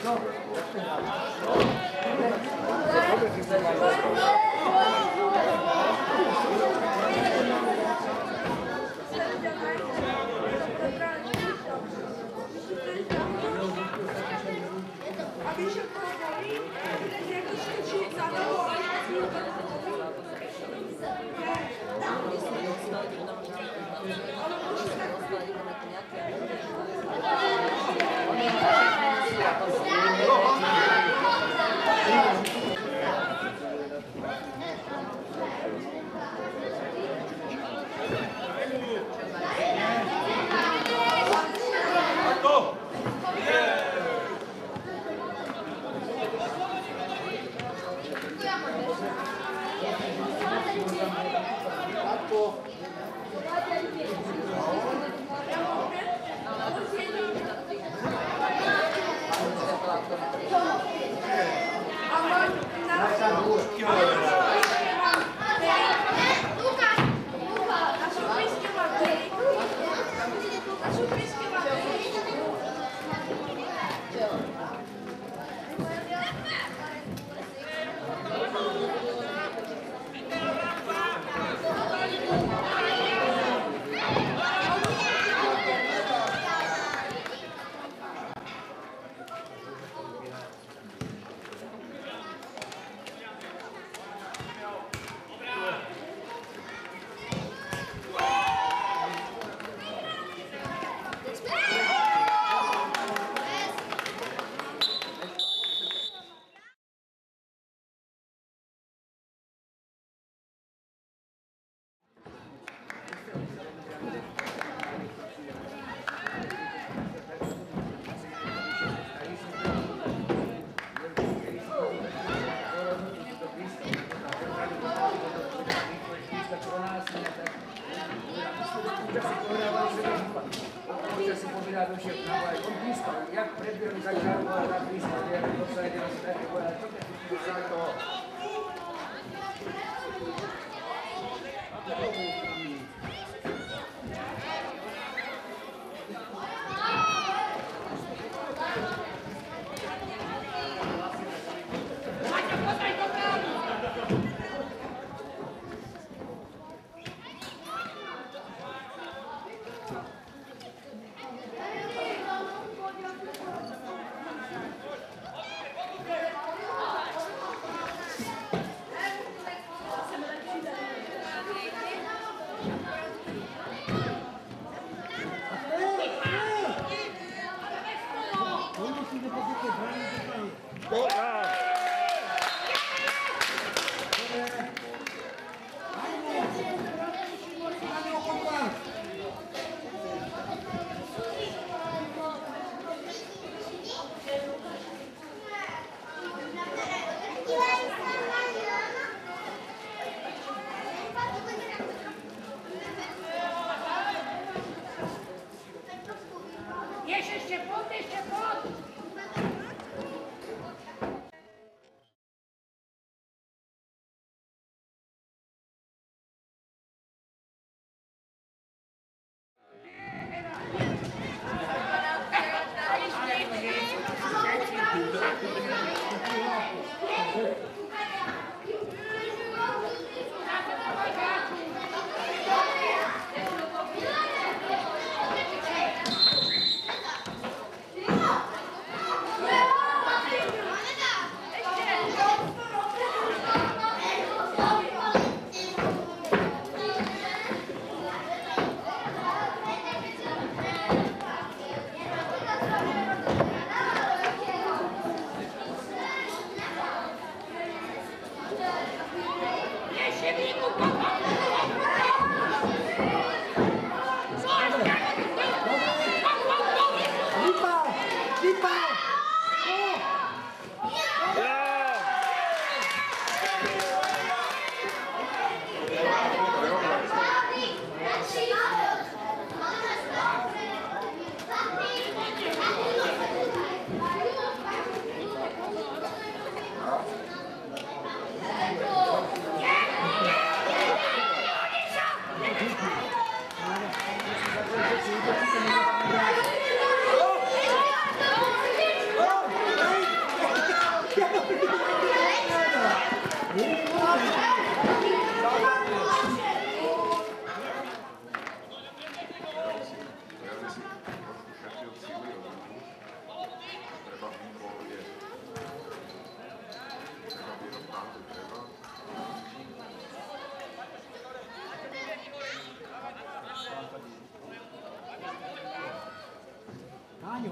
A víš,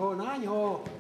¡Oh, no!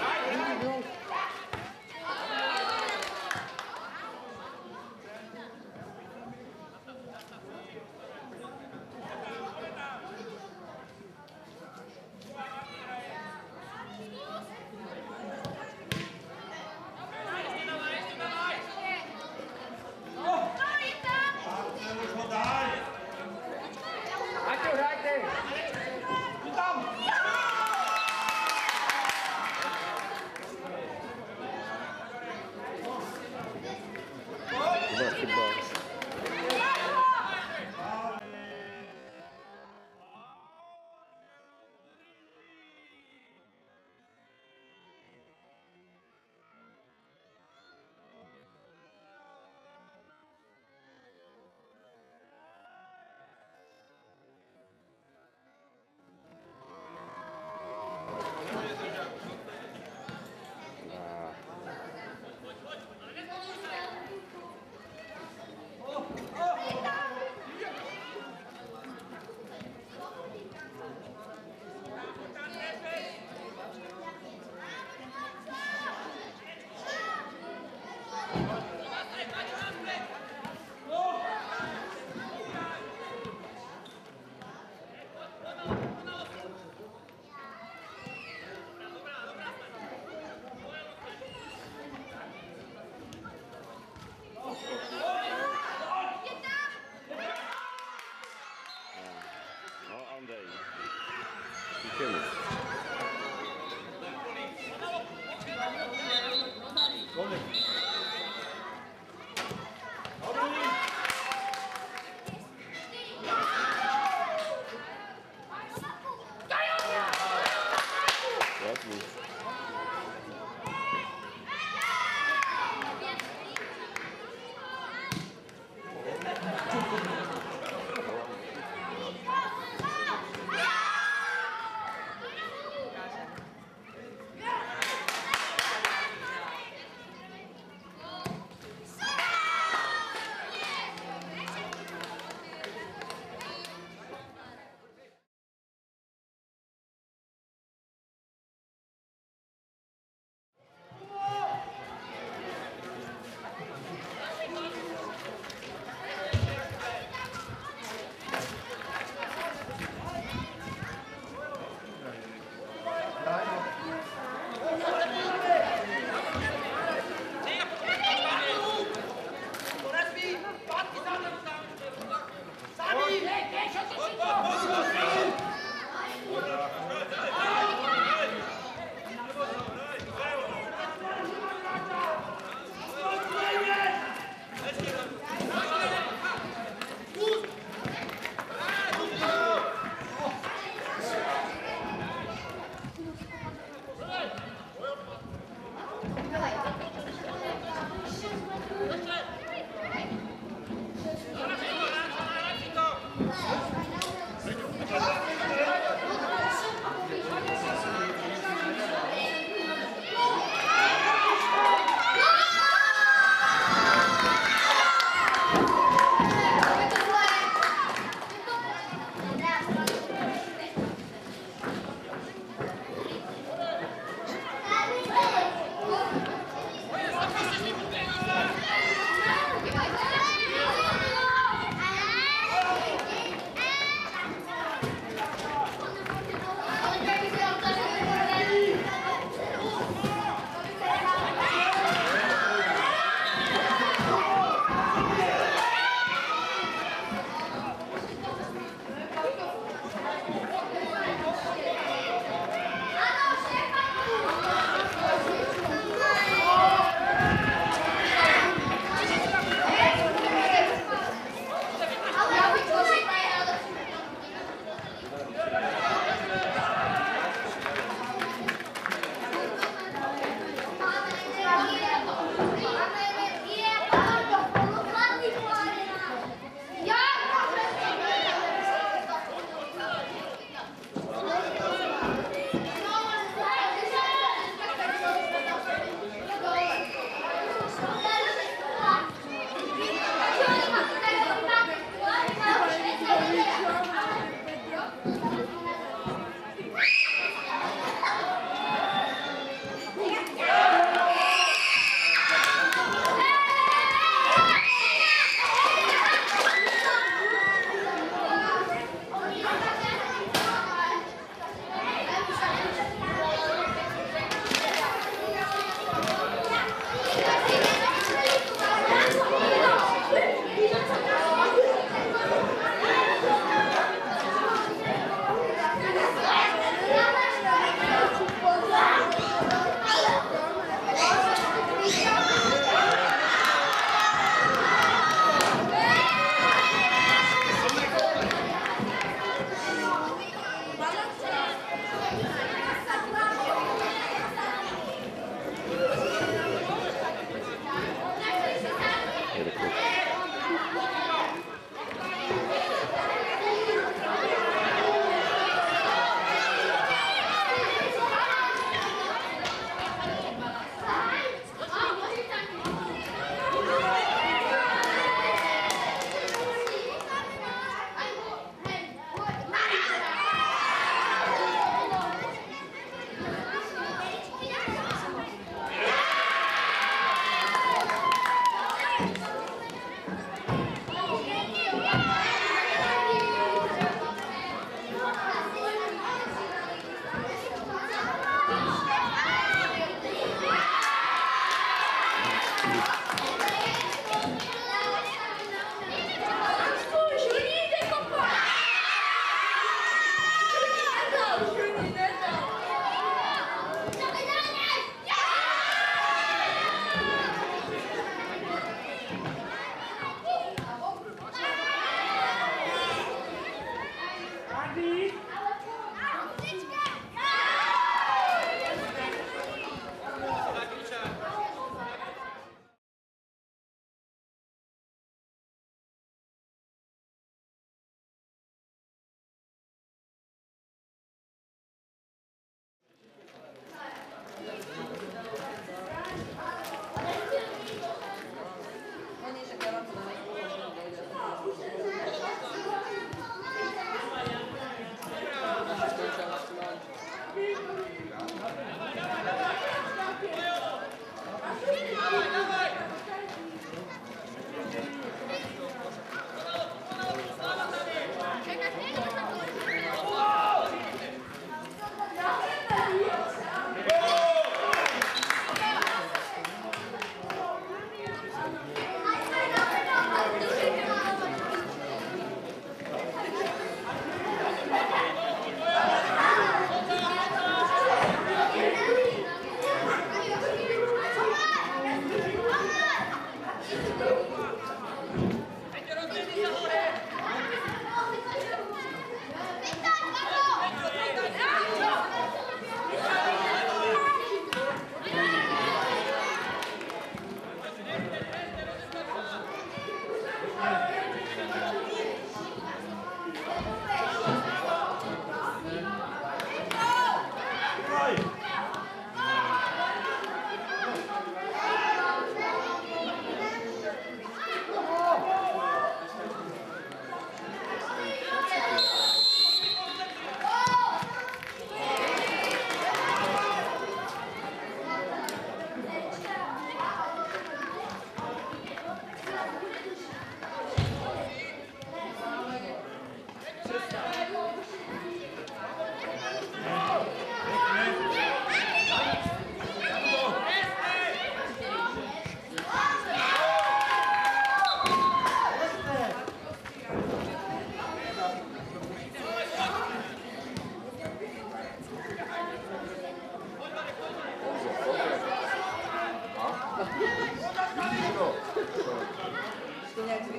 Rozeberte si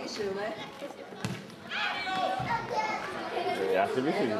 Sule. Ja, det blir fint.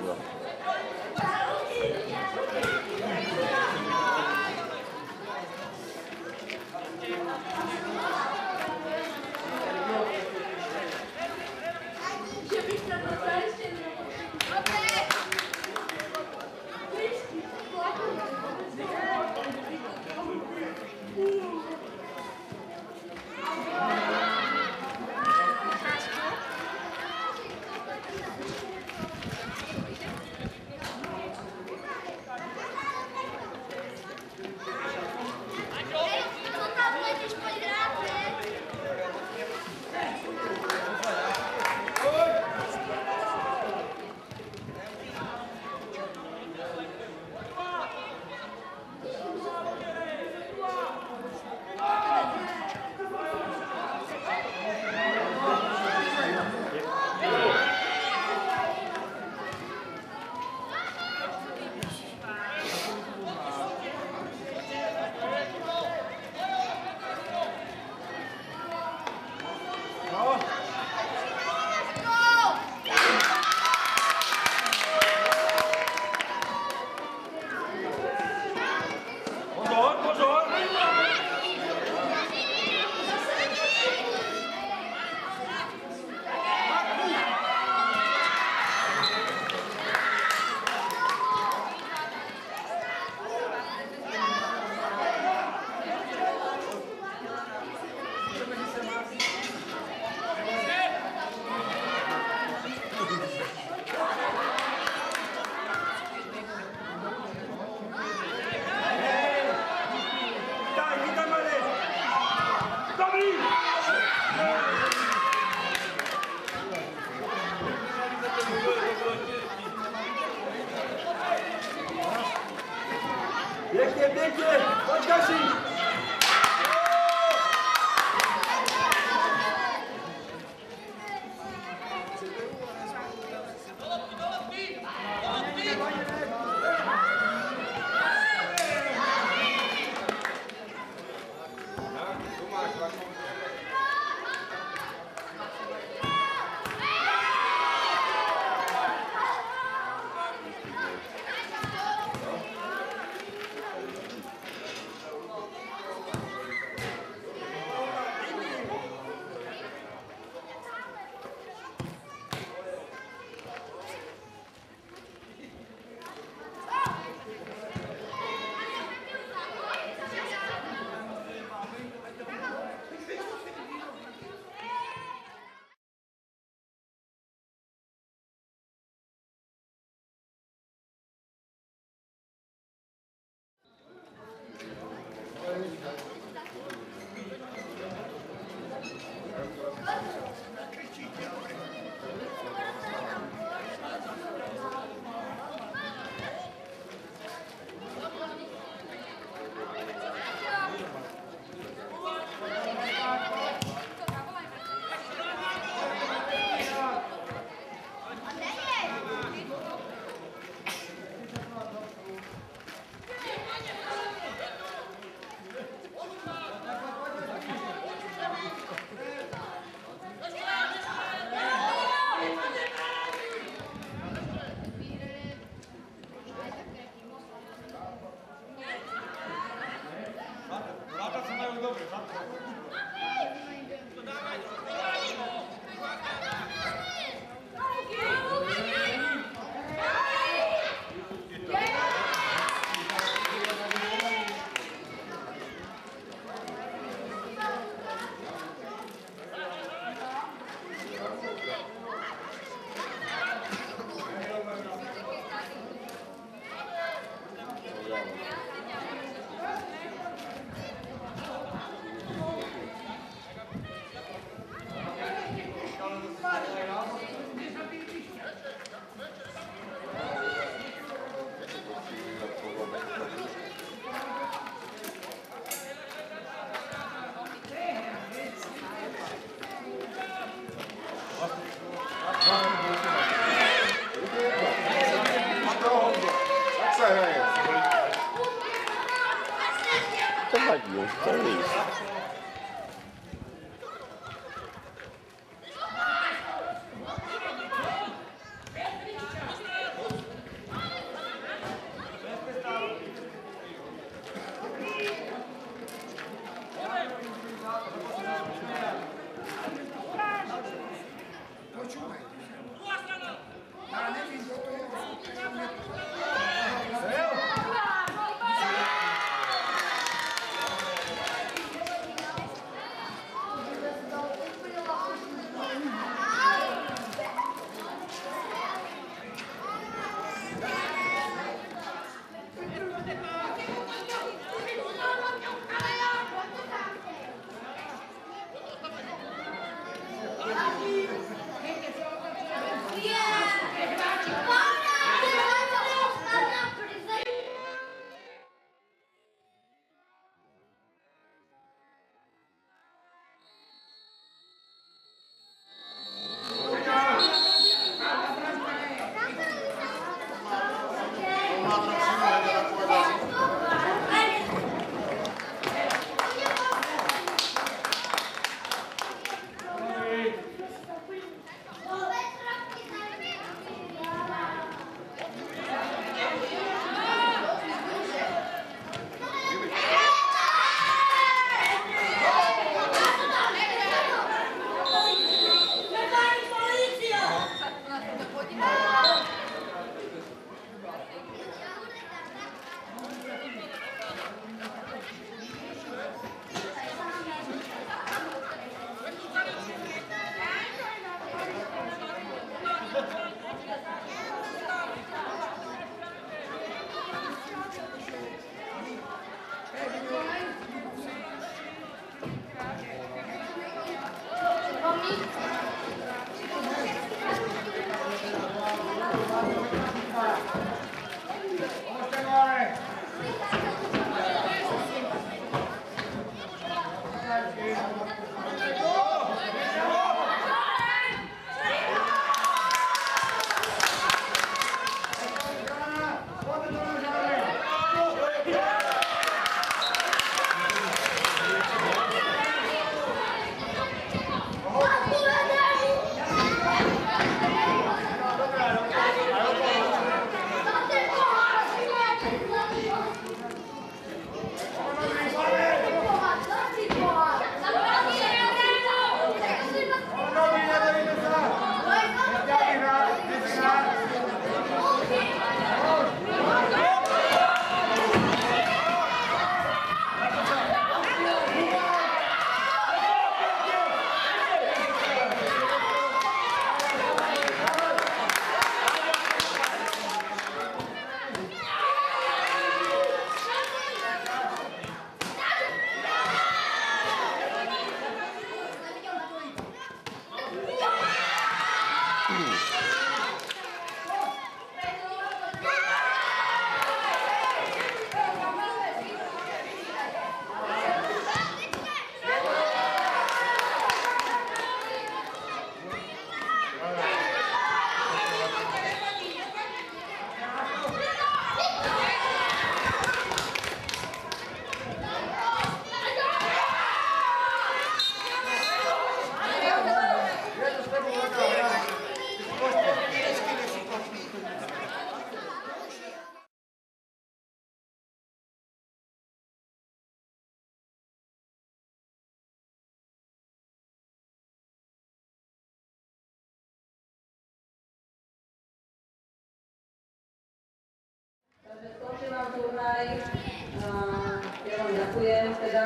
Ďakujem teda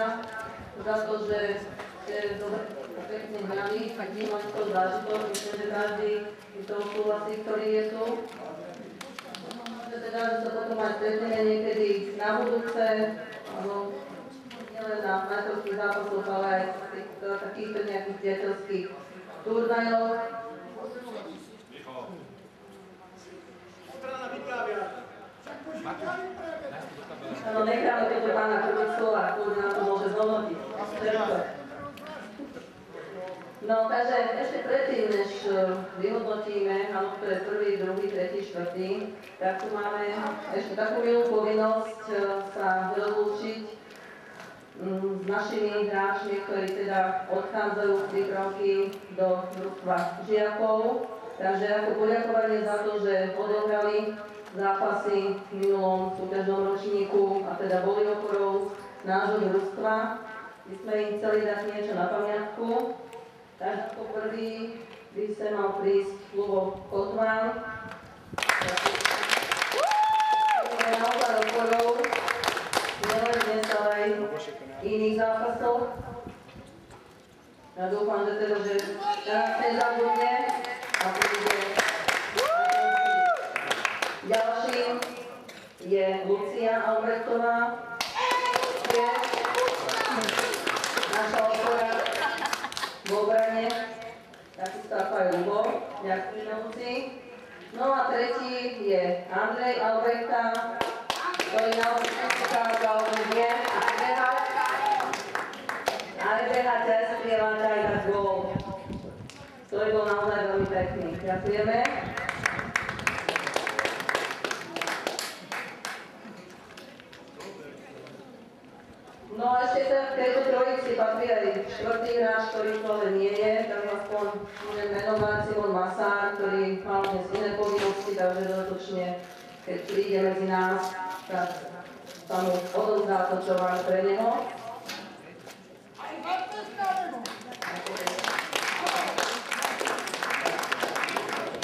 za to, že ste dobre pekne hrali, tak vnímať to zážitok. Myslím, že každý to súhlasí, ktorý je tu. Teda, že sa potom aj stretneme niekedy na budúce, alebo nielen na majstrovských zápasoch, ale aj takýchto nejakých priateľských turnajoch. Áno, necháme toto pána Kubicu a kľudne na to môže zhodnotiť. No, takže ešte predtým, než eh, vyhodnotíme, áno, je prvý, druhý, tretí, štvrtý, tak tu máme ešte takú milú povinnosť eh, sa rozlúčiť mm, s našimi hráčmi, ktorí teda odchádzajú z prípravky do družstva žiakov. Takže ako poďakovanie za to, že odohrali zápasy v minulom súťažnom ročníku a teda boli oporou nášho družstva. My sme im chceli dať niečo na pamiatku. Takže ako prvý by sa mal prísť Lubo Kotman. Je naozaj oporou, nielen dnes, ale aj iných zápasoch. Ja dúfam, že teda, že teraz nezabudne a bude Ďalším je Lucia Albrechtová. Je naša opora v obrane. Takisto ako aj Lubo. Ďakujeme Luci. No a tretí je Andrej Albrechta, ktorý naozaj ukázal, že vie aj behať. Aj behať, aj spievať, aj dať gól. Ktorý bol naozaj veľmi pekný. Ďakujeme. No a ešte sa v tejto trojici patrí aj štvrtý hráč, ktorý tu ale nie je, tak aspoň budem menovať Simon Masár, ktorý mal dnes iné povinnosti, takže dodatočne, keď príde medzi nás, tak sa mu odovzdá to, čo mám pre neho.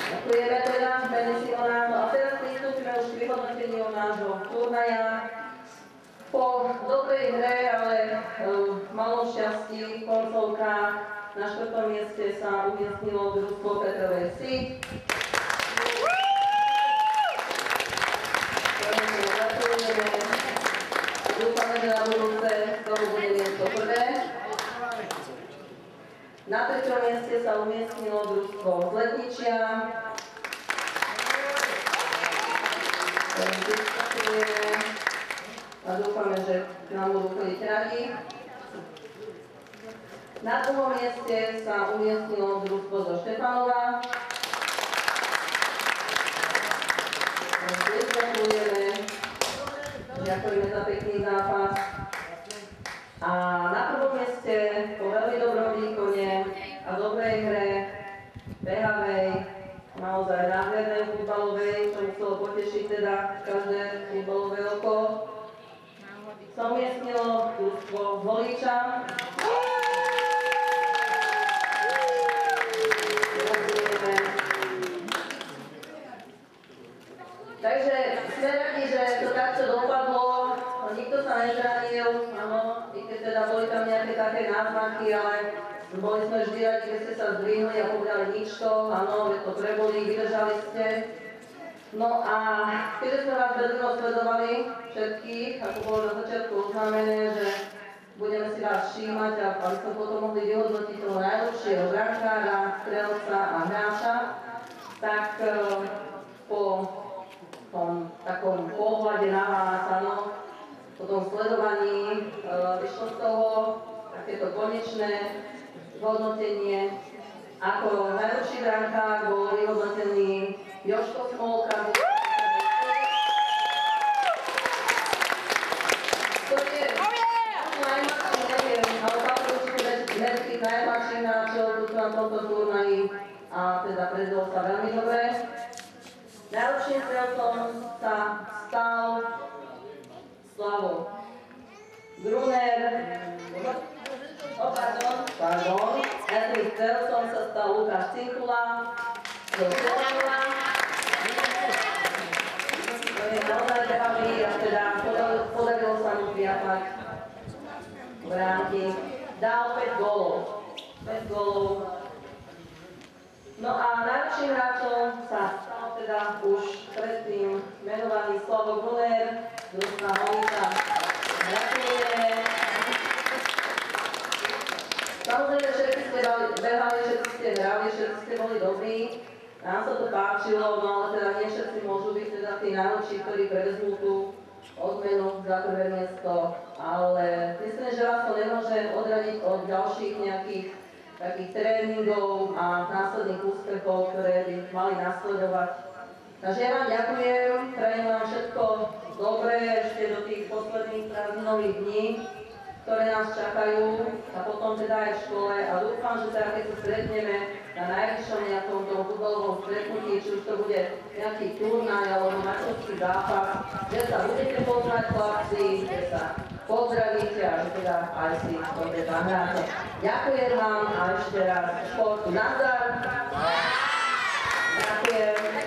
Ďakujeme teda, mene Simona. No a teraz pristúpime už k vyhodnoteniu nášho turnaja. Po dobrej hre, ale uh, malom šťastí, koncovka na štvrtom mieste sa umiestnilo družstvo Petrovej Si. Veľmi gratulujeme. Dúfame, že na budúce to bude miesto prvé. Na treťom mieste sa umiestnilo družstvo. Veľmi gratulujeme a dúfame, že nám budú chodiť radi. Na druhom mieste sa umiestnilo družstvo zo Štefanova. Ďakujeme. Ďakujeme za pekný zápas. A na prvom mieste po veľmi dobrom výkone a dobrej hre, behavej, naozaj nádhernej futbalovej, čo muselo potešiť teda sa umiestnilo družstvo Voliča. Takže sme radi, že to takto dopadlo, nikto sa nezranil, áno, i keď teda boli tam nejaké také náznaky, ale boli sme vždy radi, keď ste sa zdvihli a povedali nič to, áno, to preboli, vydržali ste. No a keďže sme vás bedlivo sledovali všetkých, ako bolo na začiatku oznámené, že budeme si vás všímať a aby sme potom mohli vyhodnotiť toho najlepšieho brankára, strelca a hráča, tak e, po tom takom pohľade na vás, áno, po tom sledovaní e, vyšlo z toho takéto konečné zhodnotenie. Ako najlepší brankár bol vyhodnotený Joško Smolka. medzi hráčov tu na tomto turnaji a teda predol sa veľmi dobre. Najlepším strelcom sa stal Slavo Gruner. Oh, pardon, pardon. Najlepším strelcom sa stal Lukáš Cinkula. zo Štefanova. Naozaj a teda podarilo, sa mu priapať bránky. Dal 5 gólov. 5 gólov. No a najlepším hráčom sa stal teda už predtým menovaný Slovo Gruner, Rusná Holika. Gratulujeme. Samozrejme, všetci ste behali, všetci ste hrali, všetci ste boli dobrí. Nám sa to páčilo, no ale teda nie všetci môžu byť teda tí najlepší, ktorí prevezmú tú odmenu za prvé miesto, ale myslím, že vás to nemôže odradiť od ďalších nejakých takých tréningov a následných úspechov, ktoré by mali nasledovať. Takže ja vám ďakujem, prajem vám všetko dobré ešte do tých posledných prázdninových dní, ktoré nás čakajú a potom teda aj v škole a dúfam, že teda keď sa stretneme na najvyššom nejakom tom futbalovom stretnutí, či už to bude nejaký turnaj alebo majstrovský zápas, kde sa budete poznať chlapci, že sa pozdravíte a že teda aj si to bude zahráte. Ďakujem vám a ešte raz športu nazdar. Ďakujem.